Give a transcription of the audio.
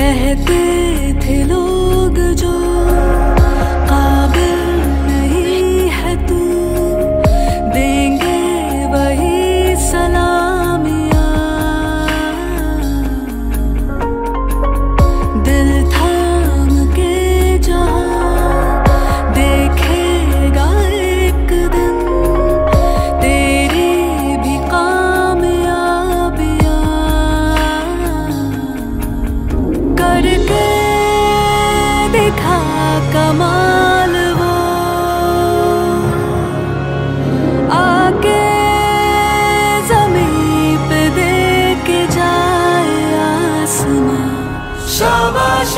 कहते कमाल वो। आके ज़मीन पे देख जाए आसमां। शाबाश।